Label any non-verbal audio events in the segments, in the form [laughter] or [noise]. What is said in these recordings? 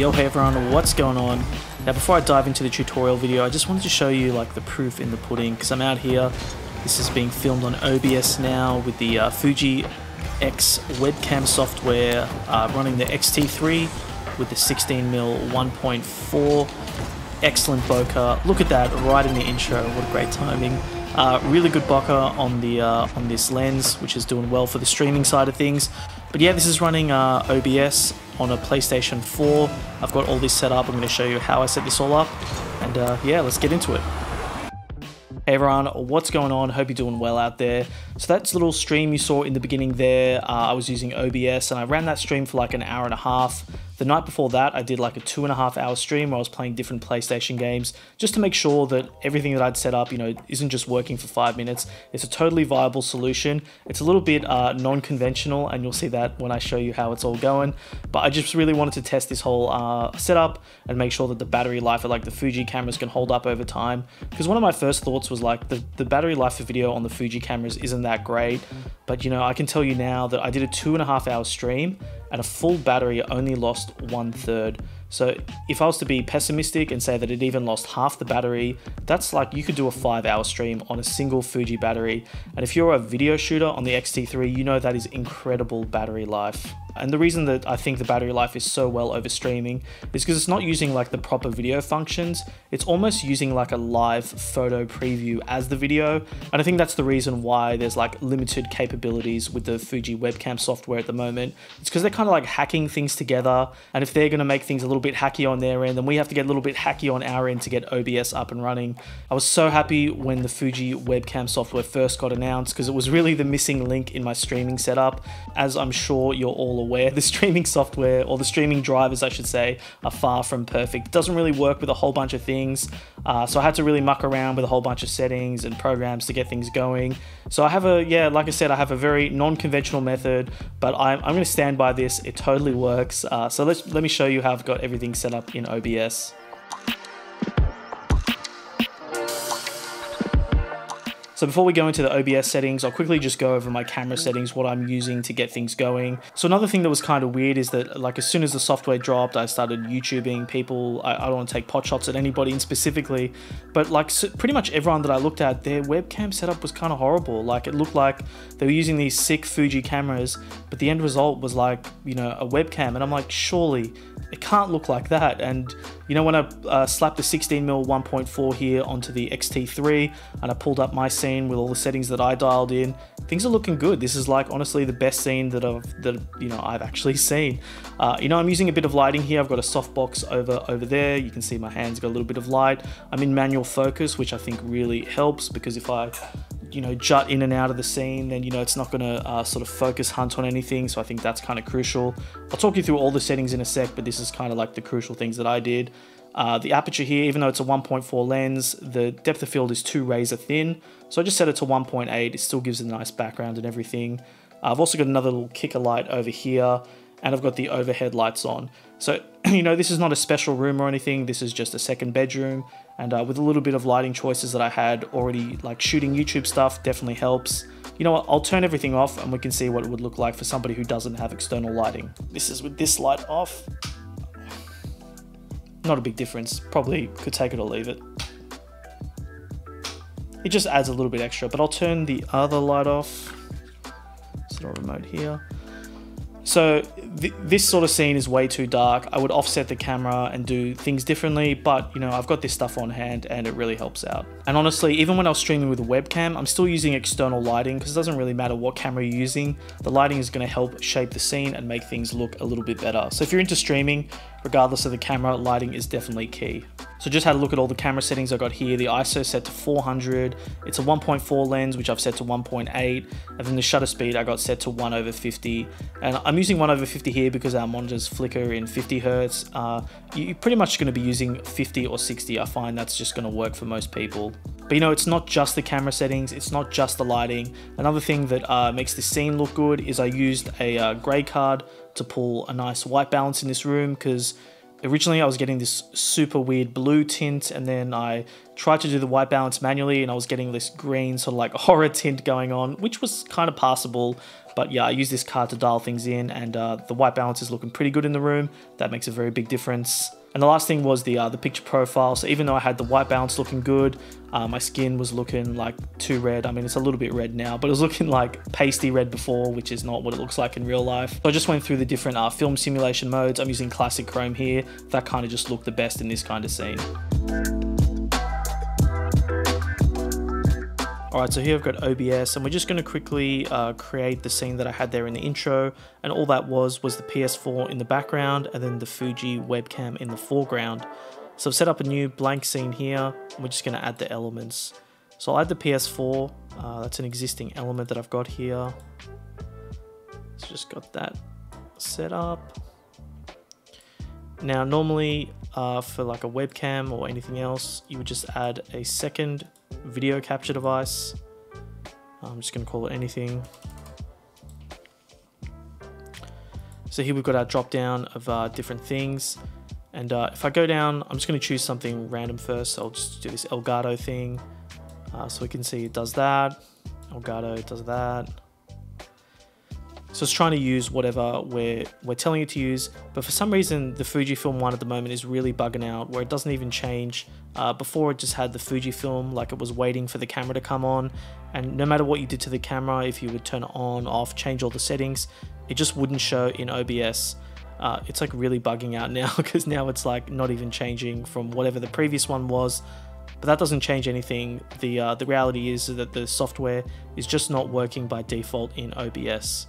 Yo, hey everyone, what's going on? Now before I dive into the tutorial video, I just wanted to show you like the proof in the pudding because I'm out here. This is being filmed on OBS now with the uh, Fuji X webcam software uh, running the X-T3 with the 16mm 1.4 excellent bokeh. Look at that right in the intro, what a great timing. Uh, really good bokeh on the uh, on this lens, which is doing well for the streaming side of things. But yeah, this is running uh, OBS on a PlayStation 4. I've got all this set up. I'm going to show you how I set this all up. And uh, yeah, let's get into it. Hey everyone, what's going on? Hope you're doing well out there. So that's little stream you saw in the beginning there. Uh, I was using OBS and I ran that stream for like an hour and a half. The night before that, I did like a two and a half hour stream where I was playing different PlayStation games just to make sure that everything that I'd set up, you know, isn't just working for five minutes. It's a totally viable solution. It's a little bit uh, non-conventional and you'll see that when I show you how it's all going. But I just really wanted to test this whole uh, setup and make sure that the battery life of like the Fuji cameras can hold up over time. Because one of my first thoughts was like the, the battery life of video on the Fuji cameras isn't that great. But you know, I can tell you now that I did a two and a half hour stream and a full battery only lost one third. So if I was to be pessimistic and say that it even lost half the battery, that's like you could do a five hour stream on a single Fuji battery. And if you're a video shooter on the X-T3, you know that is incredible battery life. And the reason that I think the battery life is so well over streaming is because it's not using like the proper video functions. It's almost using like a live photo preview as the video. And I think that's the reason why there's like limited capabilities with the Fuji webcam software at the moment. It's because they're kind of like hacking things together. And if they're going to make things a little bit hacky on their end, then we have to get a little bit hacky on our end to get OBS up and running. I was so happy when the Fuji webcam software first got announced because it was really the missing link in my streaming setup. As I'm sure you're all aware, the streaming software, or the streaming drivers, I should say, are far from perfect. Doesn't really work with a whole bunch of things, uh, so I had to really muck around with a whole bunch of settings and programs to get things going. So I have a, yeah, like I said, I have a very non-conventional method, but I'm, I'm going to stand by this. It totally works. Uh, so let's, let me show you how I've got everything set up in OBS. So before we go into the OBS settings, I'll quickly just go over my camera settings, what I'm using to get things going. So another thing that was kind of weird is that like as soon as the software dropped, I started YouTubing people. I, I don't want to take pot shots at anybody specifically, but like so pretty much everyone that I looked at, their webcam setup was kind of horrible. Like it looked like they were using these sick Fuji cameras, but the end result was like, you know, a webcam. And I'm like, surely it can't look like that. And you know, when I uh, slapped the 16mm 1.4 here onto the X-T3 and I pulled up my scene with all the settings that I dialed in, things are looking good. This is like honestly the best scene that I've that you know I've actually [laughs] seen. Uh, you know, I'm using a bit of lighting here. I've got a softbox over over there. You can see my hands got a little bit of light. I'm in manual focus, which I think really helps because if I you know jut in and out of the scene then you know it's not going to uh, sort of focus hunt on anything so i think that's kind of crucial i'll talk you through all the settings in a sec but this is kind of like the crucial things that i did uh, the aperture here, even though it's a 1.4 lens, the depth of field is too razor thin. So I just set it to 1.8. It still gives a nice background and everything. I've also got another little kicker light over here, and I've got the overhead lights on. So, [clears throat] you know, this is not a special room or anything. This is just a second bedroom. And uh, with a little bit of lighting choices that I had already, like shooting YouTube stuff definitely helps. You know what, I'll turn everything off and we can see what it would look like for somebody who doesn't have external lighting. This is with this light off not a big difference. Probably could take it or leave it. It just adds a little bit extra, but I'll turn the other light off. Set a remote here. So th this sort of scene is way too dark. I would offset the camera and do things differently, but you know, I've got this stuff on hand and it really helps out. And honestly, even when I was streaming with a webcam, I'm still using external lighting because it doesn't really matter what camera you're using. The lighting is going to help shape the scene and make things look a little bit better. So if you're into streaming, regardless of the camera, lighting is definitely key. So just had a look at all the camera settings I got here. The ISO set to 400. It's a 1.4 lens, which I've set to 1.8. And then the shutter speed I got set to 1 over 50. And I'm using 1 over 50 here because our monitors flicker in 50 hertz. Uh, you're pretty much going to be using 50 or 60. I find that's just going to work for most people. But you know, it's not just the camera settings, it's not just the lighting. Another thing that uh, makes this scene look good is I used a uh, grey card to pull a nice white balance in this room because originally I was getting this super weird blue tint and then I tried to do the white balance manually and I was getting this green sort of like [laughs] horror tint going on, which was kind of passable, But yeah, I use this card to dial things in and uh, the white balance is looking pretty good in the room. That makes a very big difference. And the last thing was the uh, the picture profile. So even though I had the white balance looking good, uh, my skin was looking like too red. I mean, it's a little bit red now, but it was looking like pasty red before, which is not what it looks like in real life. So I just went through the different uh, film simulation modes. I'm using classic chrome here. That kind of just looked the best in this kind of scene. Alright, so here I've got OBS and we're just going to quickly uh, create the scene that I had there in the intro and all that was was the PS4 in the background and then the Fuji webcam in the foreground. So I've set up a new blank scene here we're just going to add the elements. So I'll add the PS4, uh, that's an existing element that I've got here. So just got that set up. Now normally uh, for like a webcam or anything else you would just add a second video capture device. I'm just going to call it anything. So here we've got our drop down of uh, different things. And uh, if I go down, I'm just going to choose something random first. So I'll just do this Elgato thing. Uh, so we can see it does that. Elgato does that. So it's trying to use whatever we're, we're telling it to use, but for some reason the Fujifilm one at the moment is really bugging out where it doesn't even change. Uh, before it just had the Fujifilm like it was waiting for the camera to come on and no matter what you did to the camera, if you would turn it on, off, change all the settings, it just wouldn't show in OBS. Uh, it's like really bugging out now [laughs] because now it's like not even changing from whatever the previous one was but that doesn't change anything. The uh, the reality is that the software is just not working by default in OBS.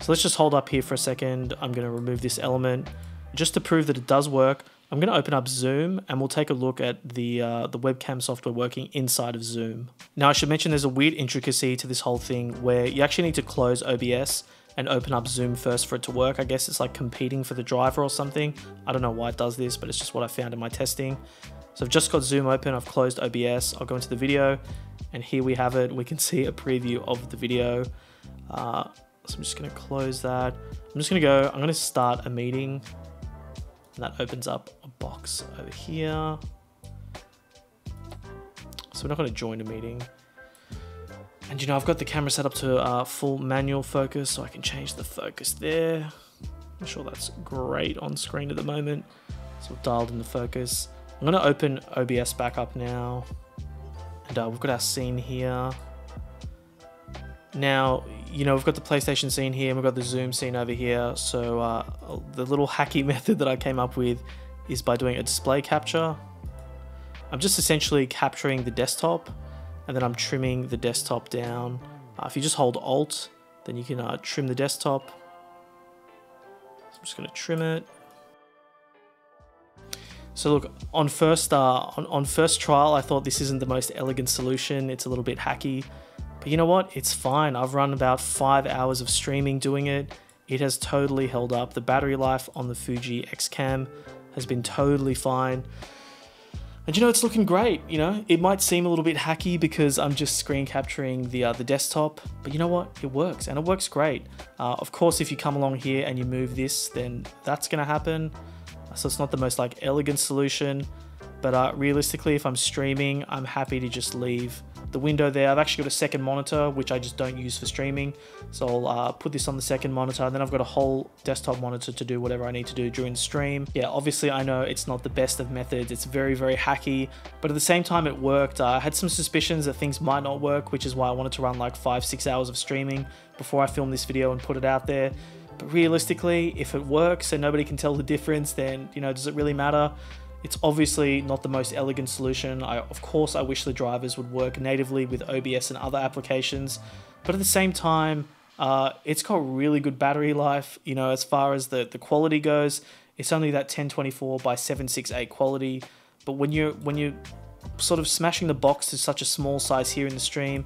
So let's just hold up here for a second. I'm going to remove this element. Just to prove that it does work, I'm going to open up Zoom and we'll take a look at the, uh, the webcam software working inside of Zoom. Now I should mention there's a weird intricacy to this whole thing where you actually need to close OBS and open up Zoom first for it to work. I guess it's like competing for the driver or something. I don't know why it does this, but it's just what I found in my testing. So I've just got Zoom open, I've closed OBS, I'll go into the video, and here we have it. We can see a preview of the video. Uh, so I'm just going to close that. I'm just going to go, I'm going to start a meeting. And that opens up a box over here. So we're not going to join a meeting. And you know, I've got the camera set up to uh, full manual focus, so I can change the focus there. I'm sure that's great on screen at the moment. So I've dialed in the focus. I'm to open OBS back up now. And uh, we've got our scene here. Now, you know, we've got the PlayStation scene here and we've got the Zoom scene over here. So uh, the little hacky [laughs] method that I came up with is by doing a display capture. I'm just essentially capturing the desktop and then I'm trimming the desktop down. Uh, if you just hold Alt, then you can uh, trim the desktop. So I'm just going to trim it. So look, on first uh, on, on first trial, I thought this isn't the most elegant solution. It's a little bit hacky. But you know what? It's fine. I've run about five hours of streaming doing it. It has totally held up. The battery life on the Fuji X-Cam has been totally fine. And you know, it's looking great, you know? It might seem a little bit hacky because I'm just screen capturing the, uh, the desktop, but you know what? It works, and it works great. Uh, of course, if you come along here and you move this, then that's gonna happen. So it's not the most like elegant solution, but uh, realistically, if I'm streaming, I'm happy to just leave the window there. I've actually got a second monitor, which I just don't use for streaming. So I'll uh, put this on the second monitor. And then I've got a whole desktop monitor to do whatever I need to do during the stream. Yeah, obviously I know it's not the best of methods. It's very, very hacky, but at the same time it worked. Uh, I had some suspicions that things might not work, which is why I wanted to run like five, six hours of streaming before I film this video and put it out there. But realistically, if it works and nobody can tell the difference, then, you know, does it really matter? It's obviously not the most elegant solution. I, of course, I wish the drivers would work natively with OBS and other applications, but at the same time, uh, it's got really good battery life. You know, as far as the, the quality goes, it's only that 1024 by 768 quality. But when you're when you're sort of smashing the box to such a small size here in the stream,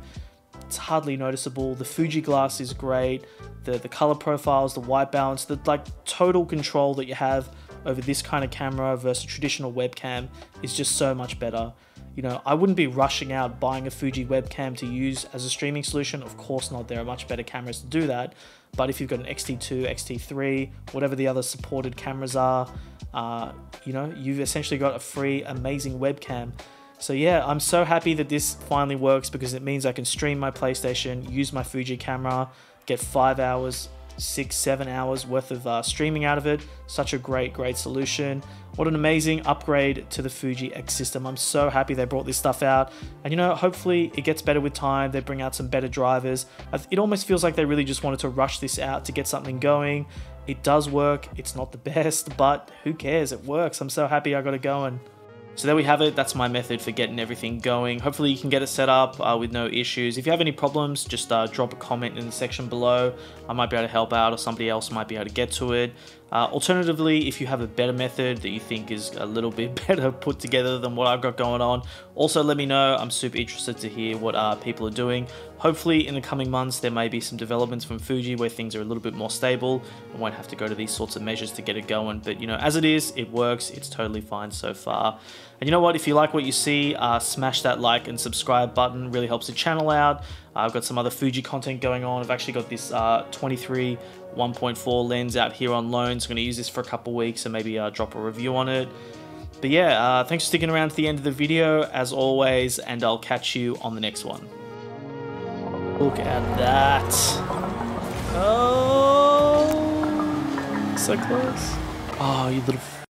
it's hardly noticeable. The Fuji glass is great. The the color profiles, the white balance, the like total control that you have over this kind of camera versus a traditional webcam is just so much better. You know, I wouldn't be rushing out buying a Fuji webcam to use as a streaming solution. Of course not, there are much better cameras to do that. But if you've got an X-T2, X-T3, whatever the other supported cameras are, uh, you know, you've essentially got a free, amazing webcam. So yeah, I'm so happy that this finally works because it means I can stream my PlayStation, use my Fuji camera, get five hours six, seven hours worth of uh, streaming out of it. Such a great, great solution. What an amazing upgrade to the Fuji X system. I'm so happy they brought this stuff out. And you know, hopefully it gets better with time. They bring out some better drivers. It almost feels like they really just wanted to rush this out to get something going. It does work. It's not the [laughs] best, but who cares? It works. I'm so happy I got it going. So there we have it. That's my method for getting everything going. Hopefully you can get it set up uh, with no issues. If you have any problems, just uh, drop a comment in the section below. I might be able to help out or somebody else might be able to get to it. Uh, alternatively, if you have a better method that you think is a little [laughs] bit better put together than what I've got going on, also let me know. I'm super interested to hear what uh, people are doing. Hopefully in the coming months there may be some developments from Fuji where things are a little bit more stable and won't have to go to these sorts of measures to get it going. But you know, as it is, it works. It's totally fine so far. And you know what? If you like what you see, uh, smash that like and subscribe button. Really helps the channel out. Uh, I've got some other Fuji content going on. I've actually got this uh, 23 1.4 lens out here on loan. So I'm going to use this for a couple weeks and maybe uh, drop a review on it. But yeah, uh, thanks for sticking around to the end of the video as always, and I'll catch you on the next one. Look at that. Oh, so close. Oh, you little